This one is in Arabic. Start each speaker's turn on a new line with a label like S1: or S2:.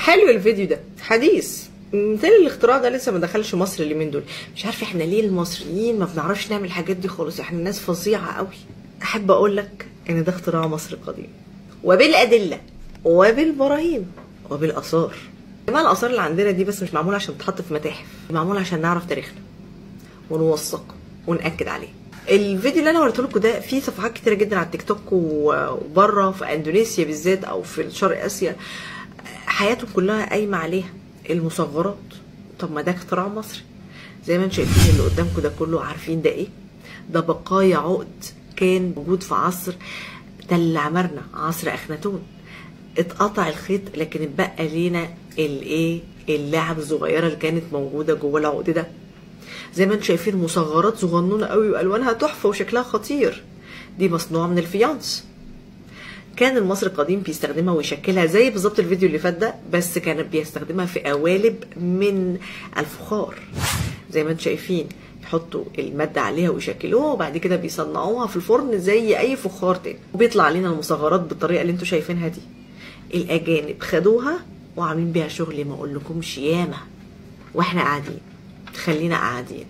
S1: حلو الفيديو ده حديث. مثال الاختراع ده لسه ما دخلش مصر اليومين دول. مش عارفة إحنا ليه المصريين ما بنعرفش نعمل الحاجات دي خالص إحنا ناس فظيعة قوي. أحب أقول لك إن ده اختراع مصر القديم. وبالأدلة وبالبراهين وبالآثار. جماعة الآثار اللي عندنا دي بس مش معمولة عشان تتحط في متاحف معمولة عشان نعرف تاريخنا. ونوثقه ونأكد عليه. الفيديو اللي أنا وريته لكم ده فيه صفحات كتيرة جدا على التيك توك وبره في إندونيسيا بالذات أو في شرق آسيا. حياتهم كلها قايمة عليها. المصغرات. طب ما ده اختراع مصري. زي ما أنتم شايفين اللي قدامكم ده كله عارفين ده إيه. ده بقايا عقد كان موجود في عصر تل عمرنا عصر أخناتون. اتقطع الخيط لكن اتبقى لينا الايه؟ اللعب الصغيرة اللي كانت موجودة جوه العقد ده. زي ما أنتم شايفين مصغرات صغنونة قوي وألوانها تحفة وشكلها خطير. دي مصنوعة من الفيانس. كان المصري القديم بيستخدمها ويشكلها زي بالظبط الفيديو اللي فات ده بس كان بيستخدمها في قوالب من الفخار. زي ما أنتم شايفين يحطوا المادة عليها ويشكلوها وبعد كده بيصنعوها في الفرن زي أي فخار تاني. وبيطلع علينا المصغرات بالطريقة اللي أنتم شايفينها دي. الأجانب خدوها وعاملين بيها شغل ما أقولكمش ياما. وإحنا قاعدين خلينا قاعدين.